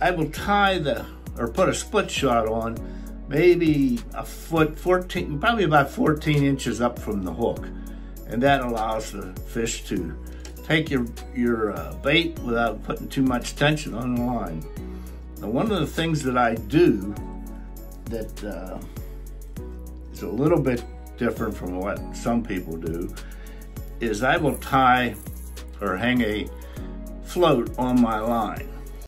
I will tie the, or put a split shot on maybe a foot, 14, probably about 14 inches up from the hook. And that allows the fish to take your, your uh, bait without putting too much tension on the line. Now, one of the things that I do that uh, is a little bit different from what some people do is I will tie or hang a float on my line.